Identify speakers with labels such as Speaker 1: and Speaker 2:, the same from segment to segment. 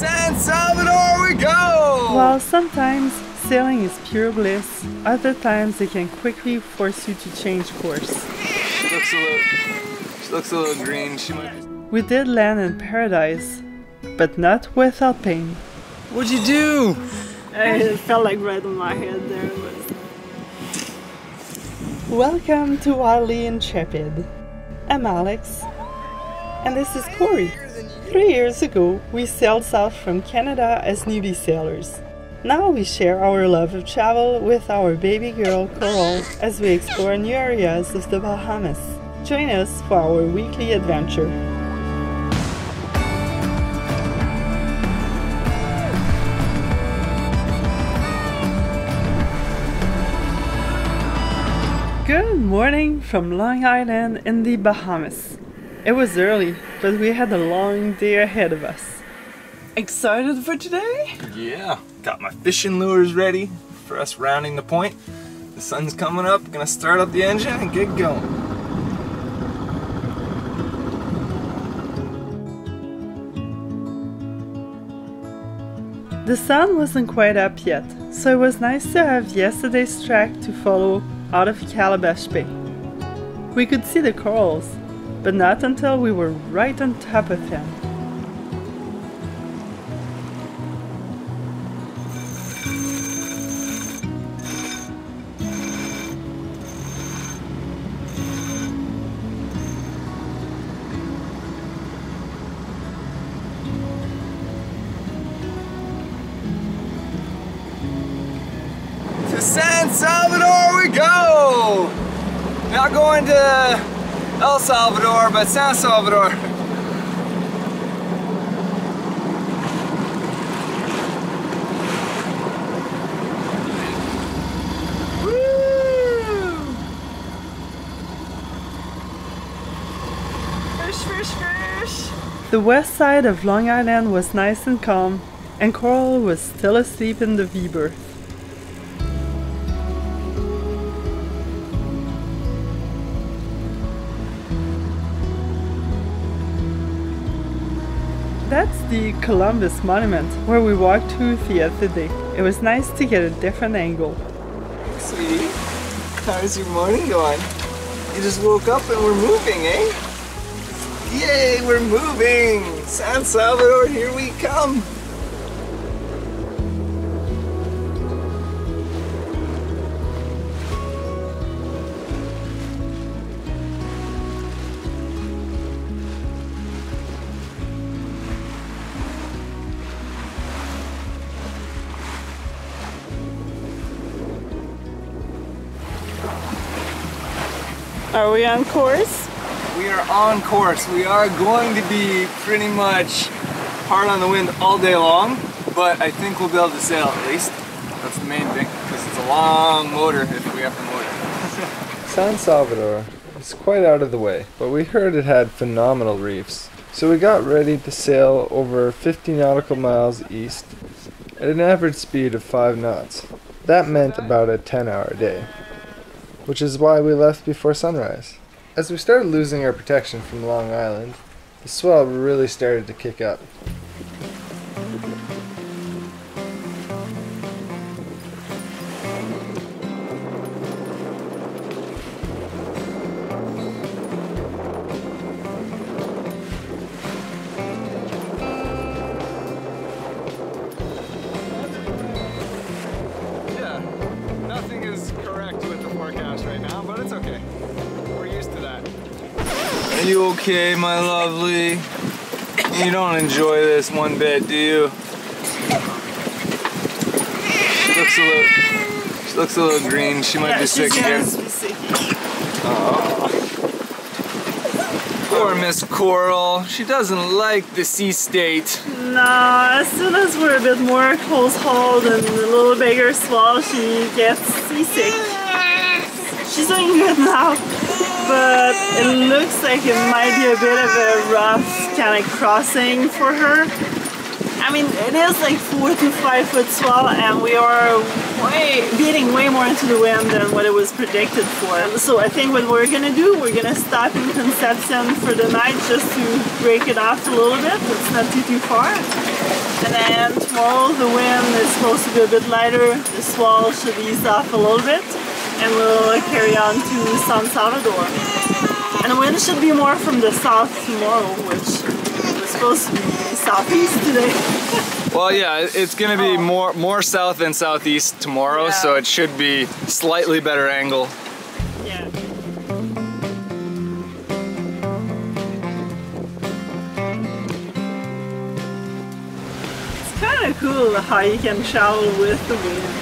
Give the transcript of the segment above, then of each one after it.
Speaker 1: San Salvador we go!
Speaker 2: While sometimes sailing is pure bliss, other times it can quickly force you to change course.
Speaker 1: She looks a little, she looks a little green. She might be...
Speaker 2: We did land in paradise, but not without pain.
Speaker 1: What'd you do?
Speaker 3: It felt like right on my head there. It was
Speaker 2: Welcome to Wildly Intrepid. I'm Alex, and this is Corey. Three years ago, we sailed south from Canada as newbie sailors. Now we share our love of travel with our baby girl Coral as we explore new areas of the Bahamas. Join us for our weekly adventure. Good morning from Long Island in the Bahamas. It was early, but we had a long day ahead of us. Excited for today?
Speaker 1: Yeah, got my fishing lures ready for us rounding the point. The sun's coming up, gonna start up the engine and get going.
Speaker 2: The sun wasn't quite up yet, so it was nice to have yesterday's track to follow out of Calabash Bay. We could see the corals, but not until we were right on top of them.
Speaker 1: To San Salvador we go! Not going to El Salvador, but San Salvador. Woo!
Speaker 3: fish, fish, fish.
Speaker 2: The west side of Long Island was nice and calm, and Coral was still asleep in the V the Columbus Monument, where we walked to the other day. It was nice to get a different angle.
Speaker 1: Sweetie, how's your morning going? You just woke up and we're moving, eh? Yay, we're moving! San Salvador, here we come!
Speaker 3: Are we on course?
Speaker 1: We are on course. We are going to be pretty much hard on the wind all day long, but I think we'll be able to sail at least. That's the main thing, because it's a long motor if we have to motor.
Speaker 4: San Salvador is quite out of the way, but we heard it had phenomenal reefs. So we got ready to sail over 50 nautical miles east at an average speed of 5 knots. That meant about a 10 hour day, which is why we left before sunrise. As we started losing our protection from Long Island, the swell really started to kick up.
Speaker 1: Are you okay, my lovely? You don't enjoy this one bit, do you? She looks a little, she looks a little green. She might be sick again. Poor Miss Coral. She doesn't like the sea state.
Speaker 3: No, as soon as we're a bit more close hauled and a little bigger swell, she gets seasick. She's doing good now, but it looks like it might be a bit of a rough kind of crossing for her. I mean, it is like four to five foot swell, and we are way beating way more into the wind than what it was predicted for. So I think what we're gonna do, we're gonna stop in Conception for the night just to break it off a little bit. It's not too too far. And then tomorrow the wind is supposed to be a bit lighter, the swell should ease off a little bit, and we'll carry on to San Salvador. And the wind should be more from the south tomorrow, which was supposed to be southeast today.
Speaker 1: Well, yeah, it's gonna be oh. more more south than southeast tomorrow,
Speaker 3: Yeah.
Speaker 1: so it should be slightly better angle.
Speaker 3: Yeah. It's kind of cool how you can travel with the winds.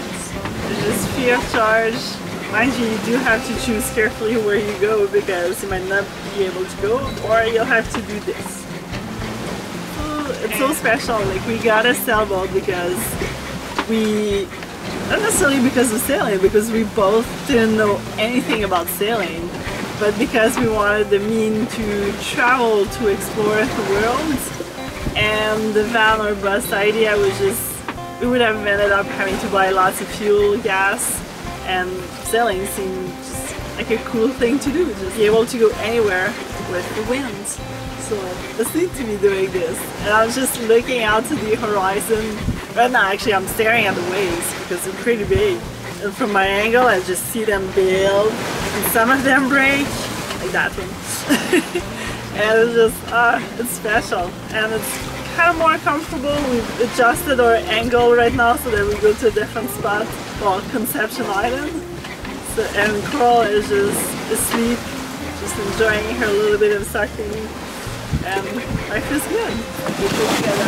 Speaker 3: It's just of charge. Mind you, you do have to choose carefully where you go because you might not be able to go or you'll have to do this. So it's so special. Like we got a sailboat because we not necessarily because of sailing, because we both didn't know anything about sailing, but because we wanted the mean to travel to explore the world. And the van or bus idea was just, we would have ended up having to buy lots of fuel, gas, and sailing seemed like a cool thing to do, just be able to go anywhere with the wind. So let's need to be doing this. And I was just looking out to the horizon. Right now, actually, I'm staring at the waves because they're pretty big. And from my angle, I just see them build, and some of them break, like that one. and it's just, uh, it's special. And it's kind of more comfortable. We've adjusted our angle right now so that we go to a different spot called Conception Island. So, and Coral is just asleep, just enjoying her little bit of sucking and life is good. We put together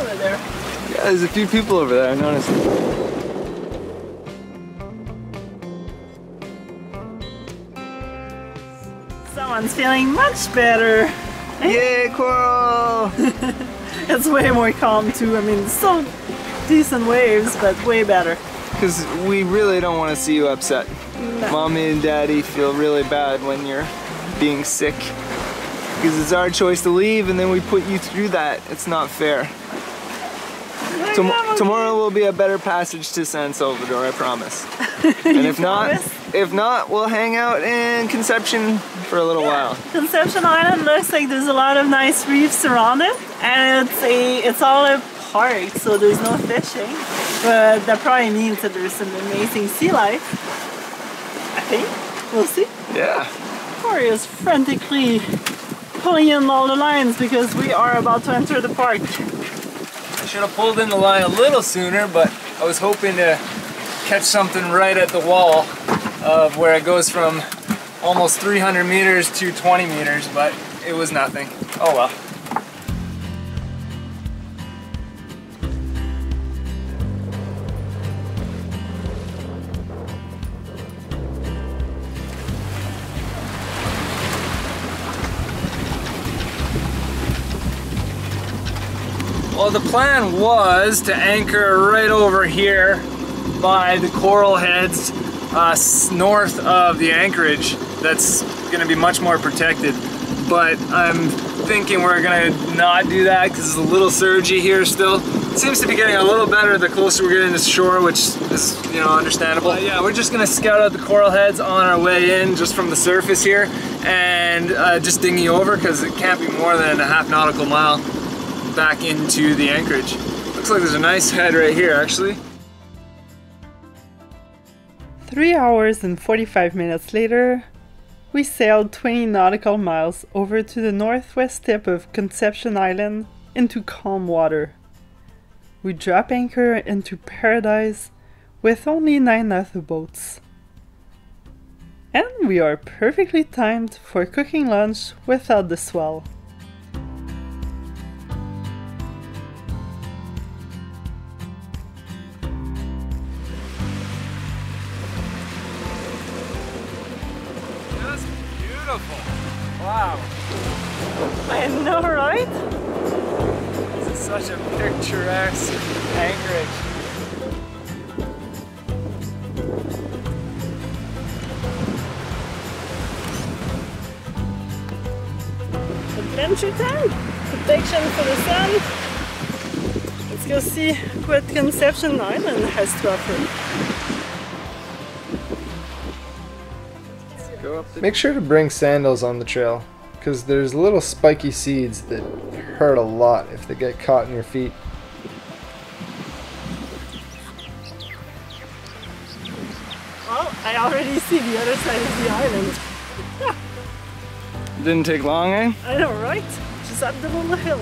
Speaker 3: over there.
Speaker 1: Yeah, there's a few people over there. I noticed.
Speaker 3: Someone's feeling much better. Eh?
Speaker 1: Yay, Coral!
Speaker 3: It's way more calm too. I mean, still decent waves, but way better.
Speaker 1: Because we really don't want to see you upset.
Speaker 3: No.
Speaker 1: Mommy and Daddy feel really bad when you're being sick. Because it's our choice to leave and then we put you through that. It's not fair. Tom- tomorrow will be a better passage to San Salvador, I promise. And if not,
Speaker 3: promise?
Speaker 1: if not, we'll hang out in Conception for a little while.
Speaker 3: Conception Island looks like there's a lot of nice reefs around it, and it's a it's all a park, so there's no fishing. But that probably means that there's some amazing sea life. I think we'll see.
Speaker 1: Yeah.
Speaker 3: Corey is frantically pulling in all the lines because we are about to enter the park.
Speaker 1: Should have pulled in the line a little sooner, but I was hoping to catch something right at the wall of where it goes from almost 300 meters to 20 meters, but it was nothing. Oh well. Well, the plan was to anchor right over here by the coral heads uh, north of the anchorage. That's going to be much more protected. But I'm thinking we're going to not do that because it's a little surgy here still. It seems to be getting a little better the closer we're getting to shore, which is, you know, understandable. Yeah, we're just going to scout out the coral heads on our way in just from the surface here and uh, just dinghy over because it can't be more than a half nautical mile back into the anchorage. Looks like there's a nice head right here actually.
Speaker 2: Three hours and 45 minutes later, we sailed 20 nautical miles over to the northwest tip of Conception Island into calm water. We drop anchor into paradise with only nine other boats. And we are perfectly timed for cooking lunch without the swell.
Speaker 3: Let's go see Island has to offer.
Speaker 1: Go up the
Speaker 4: Make sure to bring sandals on the trail, because there's little spiky seeds that hurt a lot if they get caught in your feet.
Speaker 3: Well, I already see the other side of the island.
Speaker 1: Didn't take long, eh?
Speaker 3: I know, right? Just up the little hill.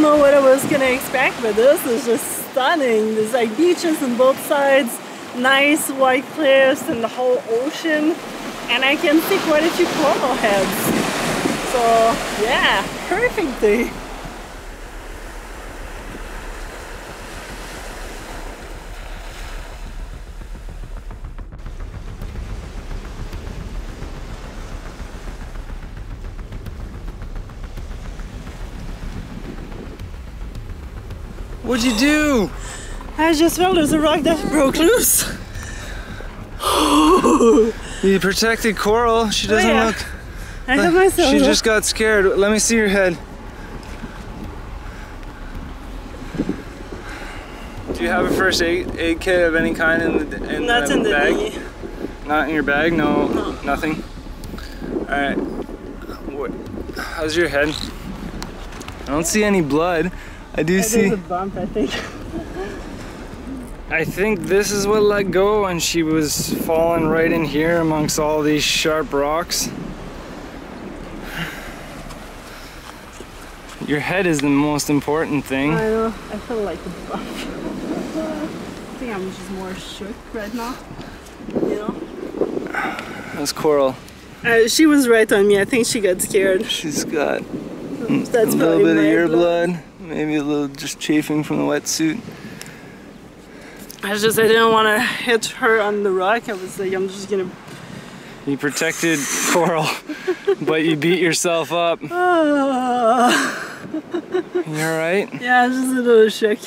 Speaker 3: Don't know what I was gonna expect, but this is just stunning. There's like beaches on both sides, nice white cliffs and the whole ocean. And I can see quite a few coral heads. So yeah, perfect day.
Speaker 1: What'd you do?
Speaker 3: I just felt there's a rock that broke loose.
Speaker 1: You protected Coral. She oh, doesn't
Speaker 3: yeah.
Speaker 1: look.
Speaker 3: I have myself.
Speaker 1: She just got scared. Let me see your head. Do you have a first aid, aid kit of any kind in the in
Speaker 3: not
Speaker 1: the
Speaker 3: in the
Speaker 1: bag?
Speaker 3: dinghy.
Speaker 1: Not in your bag? No,
Speaker 3: No.
Speaker 1: nothing. All right. What? How's your head? I don't see any blood. I do
Speaker 3: There's
Speaker 1: see.
Speaker 3: a bump, I think.
Speaker 1: I think this is what let go, and she was falling right in here amongst all these sharp rocks. Your head is the most important thing.
Speaker 3: I know. I feel like a bump. I think I'm just more shook right now. You know.
Speaker 1: That's Coral.
Speaker 3: Uh, she was right on me. I think she got scared.
Speaker 1: She's got
Speaker 3: That's
Speaker 1: a little bit of
Speaker 3: my
Speaker 1: your blood, maybe a little just chafing from the wetsuit.
Speaker 3: I just I didn't want to hit her on the rock. I was like, I'm just gonna.
Speaker 1: You protected Coral, but you beat yourself up. You alright?
Speaker 3: yeah, just a little shook.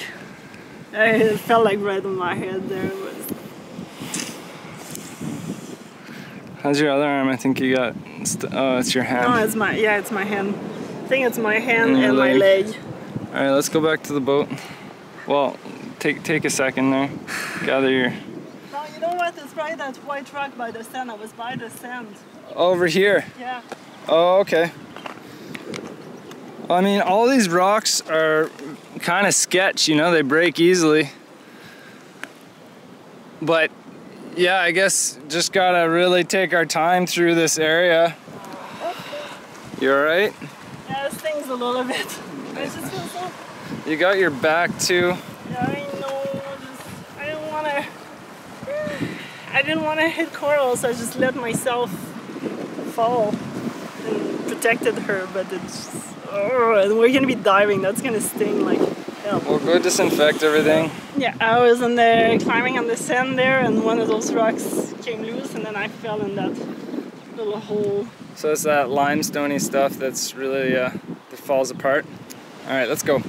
Speaker 3: I, it felt like right on my head there. Was
Speaker 1: How's your other arm? I think you got. Oh, it's your hand.
Speaker 3: no, it's my yeah, it's my hand. I think it's my hand
Speaker 1: And
Speaker 3: and my
Speaker 1: leg. All right, let's go back to the boat. Well, take take a second there. Gather your
Speaker 3: No, you know what? It's probably that white rock by the sand. I was by the sand.
Speaker 1: over here.
Speaker 3: Yeah.
Speaker 1: Oh, okay. Well, I mean, all these rocks are kind of sketch. You know, they break easily. But yeah, I guess just gotta really take our time through this area. You all right?
Speaker 3: Yeah, it stings a little bit. I just feel so.
Speaker 1: You got your back too.
Speaker 3: Yeah, I know. Just, I didn't want to. I didn't want to hit coral, so I just let myself fall and protected her. But it's just, oh, and we're gonna be diving. That's gonna sting like hell.
Speaker 1: We'll go disinfect everything.
Speaker 3: Yeah, I was in there climbing on the sand there, and one of those rocks came loose, and then I fell in that little hole.
Speaker 1: So it's that limestoney stuff that's really uh, that falls apart. All right, let's go.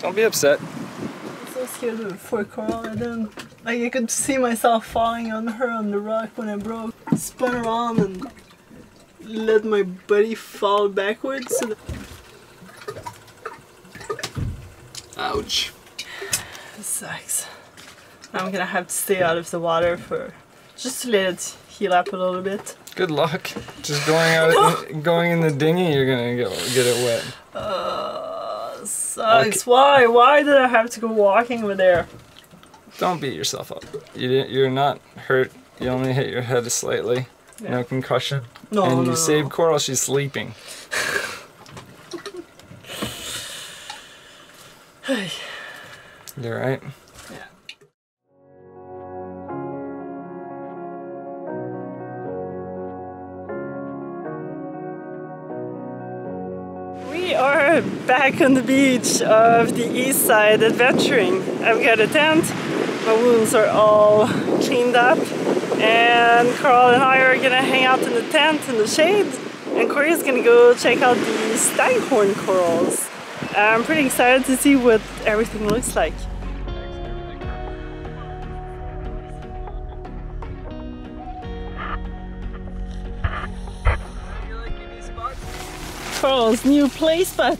Speaker 1: Don't be upset.
Speaker 3: I'm so scared of for coral. I didn't like I could see myself falling on her on the rock when I broke. Spun around and let my body fall backwards. So
Speaker 1: Ouch.
Speaker 3: This sucks. I'm gonna have to stay out of the water for just to let it heal up a little bit.
Speaker 1: Good luck. Just going out, going in the dinghy, you're gonna get get it wet.
Speaker 3: Uh, sucks. Why? Why did I have to go walking over there?
Speaker 1: Don't beat yourself up. You didn't, you're not hurt. You only hit your head slightly.
Speaker 3: Yeah.
Speaker 1: No concussion.
Speaker 3: No,
Speaker 1: and
Speaker 3: no,
Speaker 1: you
Speaker 3: no,
Speaker 1: saved. Coral. She's sleeping. You alright?
Speaker 3: Yeah. Back on the beach of the east side adventuring. I've got a tent, my wounds are all cleaned up, and Coral and I are gonna hang out in the tent in the shade, and Corey's gonna go check out the staghorn corals. I'm pretty excited to see what everything looks like. Coral's new play spot.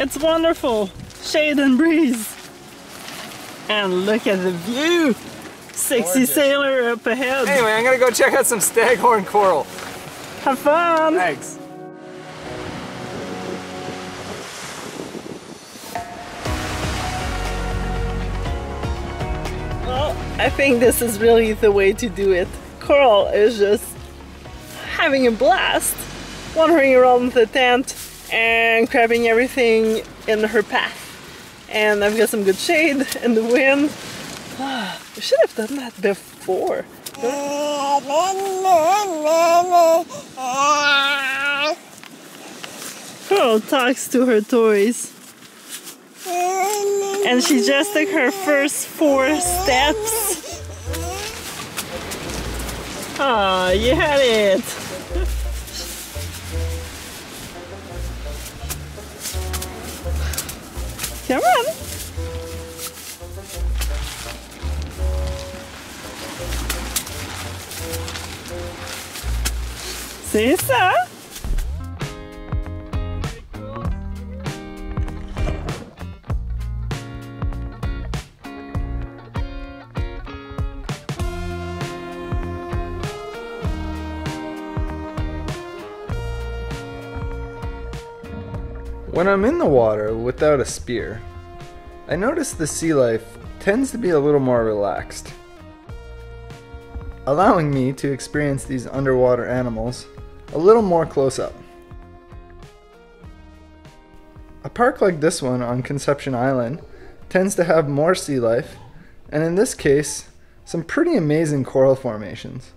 Speaker 3: It's wonderful. Shade and breeze. And look at the view. Sexy
Speaker 1: Gorgeous.
Speaker 3: sailor up ahead.
Speaker 1: Anyway, I'm gonna go check out some staghorn coral.
Speaker 3: Have fun.
Speaker 1: Thanks.
Speaker 3: Well, I think this is really the way to do it. Coral is just having a blast, wandering around the tent and grabbing everything in her path. And I've got some good shade in the wind. I should have done that before. Coral talks to her toys. And she just took her first four steps. Ah, you had it. Come on. C'est ça.
Speaker 4: When I'm in the water without a spear, I notice the sea life tends to be a little more relaxed, allowing me to experience these underwater animals a little more close up. A park like this one on Conception Island tends to have more sea life, and in this case, some pretty amazing coral formations.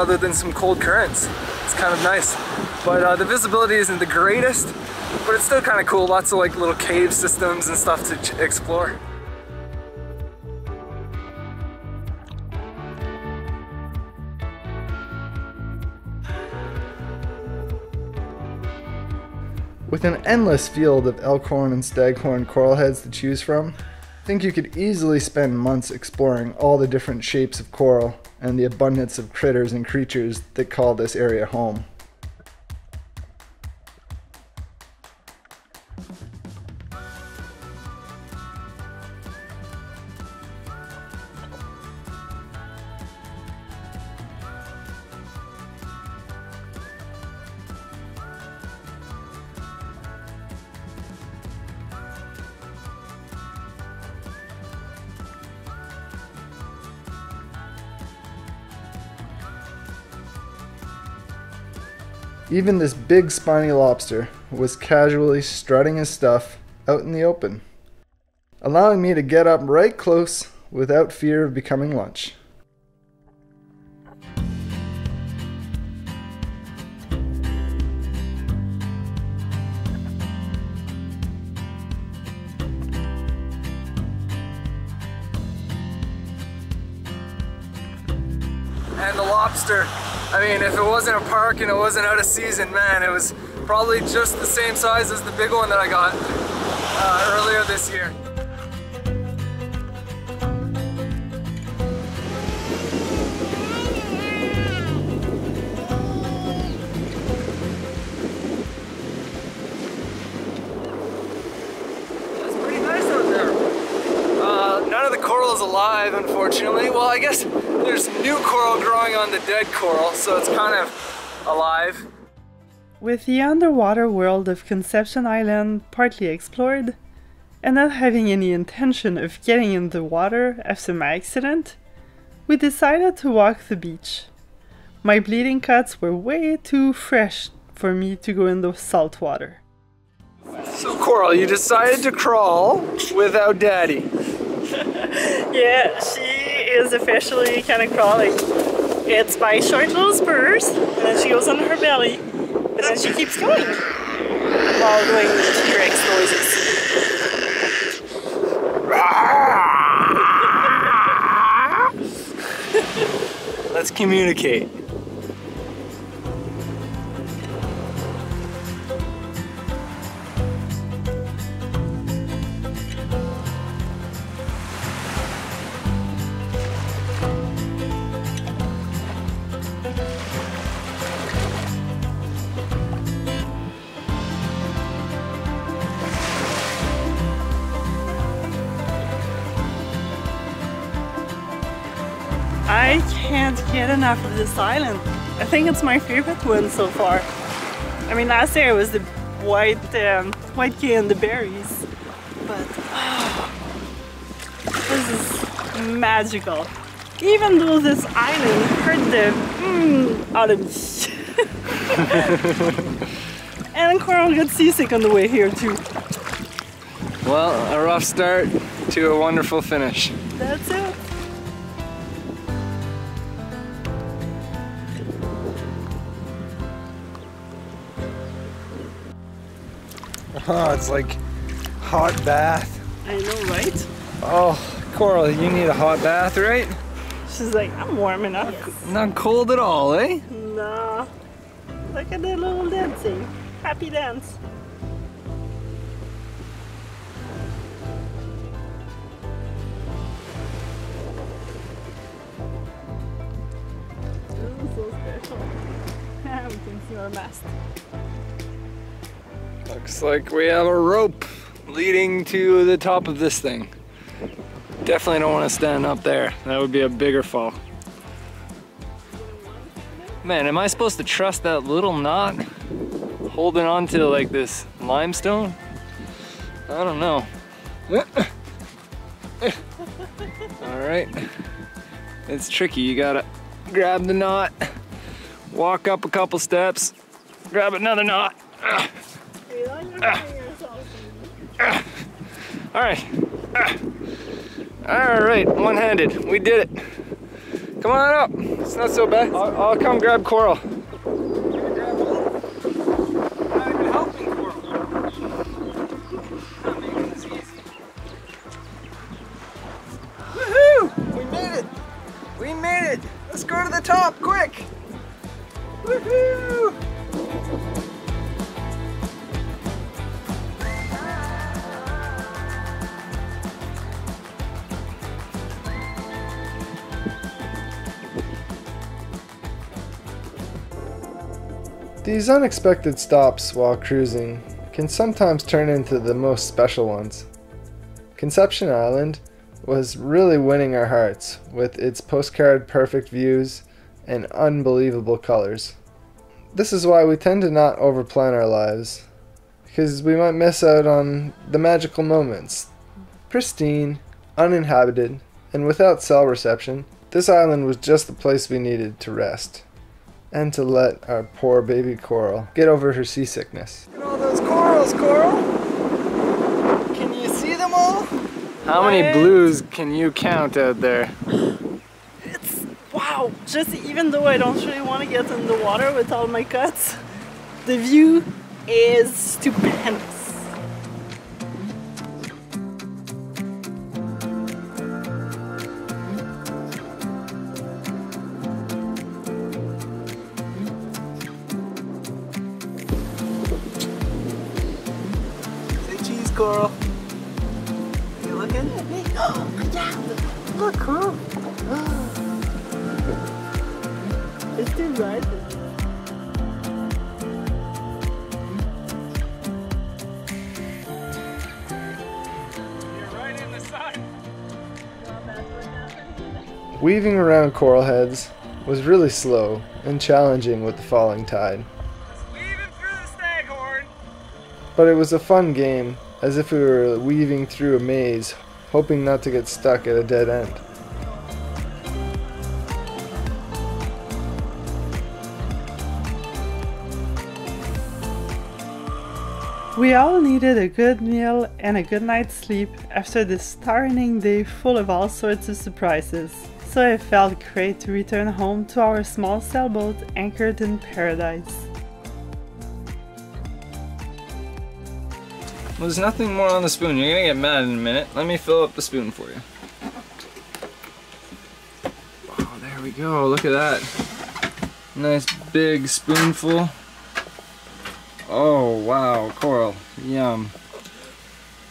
Speaker 1: Other than some cold currents. It's kind of nice. But uh, the visibility isn't the greatest, but it's still kind of cool. Lots of like little cave systems and stuff to explore.
Speaker 4: With an endless field of elkhorn and staghorn coral heads to choose from, I think you could easily spend months exploring all the different shapes of coral and the abundance of critters and creatures that call this area home. Even this big spiny lobster was casually strutting his stuff out in the open, allowing me to get up right close without fear of becoming lunch.
Speaker 1: And the lobster, I mean, if it wasn't a park and it wasn't out of season, man, it was probably just the same size as the big one that I got uh, earlier this year. Alive, unfortunately. Well, I guess there's new coral growing on the dead coral, so it's kind of alive.
Speaker 2: With the underwater world of Conception Island partly explored, and not having any intention of getting in the water after my accident, we decided to walk the beach. My bleeding cuts were way too fresh for me to go in the salt water.
Speaker 4: So Coral, you decided to crawl without Daddy.
Speaker 3: Yeah, she is officially kind of crawling. It's by short little spurs, and then she goes on her belly, and then she keeps going while doing T-Rex noises.
Speaker 1: Let's communicate.
Speaker 3: Can't get enough of this island. I think it's my favorite one so far. I mean, last year it was the white, um, white key and the berries, but ah, this is magical. Even though this island hurt the mm, out of me. and Coral got seasick on the way here too.
Speaker 1: Well, a rough start to a wonderful finish.
Speaker 3: That's it.
Speaker 4: Oh, it's like hot bath.
Speaker 3: I know, right?
Speaker 1: Oh, Coral, you need a hot bath, right?
Speaker 3: She's like, I'm warm enough.
Speaker 1: Not cold at all, eh?
Speaker 3: No. Look at that little dancing. Happy dance.
Speaker 1: Like we have a rope leading to the top of this thing. Definitely don't want to stand up there. That would be a bigger fall. Man, am I supposed to trust that little knot holding on to like this limestone? I don't know. All right. It's tricky. You gotta grab the knot, walk up a couple steps, grab another knot. All right. All right, one-handed. We did it. Come on up. It's not so bad. I'll, I'll come grab Coral.
Speaker 4: These unexpected stops while cruising can sometimes turn into the most special ones. Conception Island was really winning our hearts with its postcard perfect views and unbelievable colors. This is why we tend to not overplan our lives, because we might miss out on the magical moments. Pristine, uninhabited, and without cell reception, this island was just the place we needed to rest and to let our poor baby coral get over her seasickness. Look at all those corals, Coral! Can you see them all?
Speaker 1: How many blues can you count out there?
Speaker 3: It's wow. Just even though I don't really want to get in the water with all my cuts, the view is stupendous.
Speaker 4: Weaving around coral heads was really slow and challenging with the falling tide. But it was a fun game, as if we were weaving through a maze, hoping not to get stuck at a dead end.
Speaker 2: We all needed a good meal and a good night's sleep after this tiring day full of all sorts of surprises. So it felt great to return home to our small sailboat anchored in paradise.
Speaker 1: There's nothing more on the spoon. You're gonna get mad in a minute. Let me fill up the spoon for you. Oh, there we go. Look at that. Nice big spoonful. Oh, wow. Coral. Yum.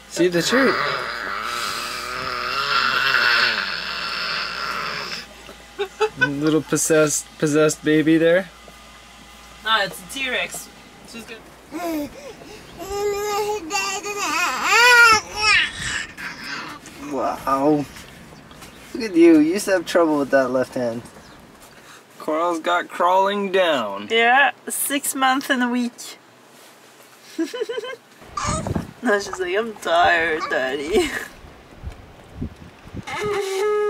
Speaker 1: See the treat. Little possessed possessed baby there.
Speaker 3: No, it's a T-Rex. She's good.
Speaker 5: Wow. Look at you. You used to have trouble with that left hand.
Speaker 1: Coral's got crawling down.
Speaker 3: Yeah, six months and a week. no, she's like, I'm tired, daddy.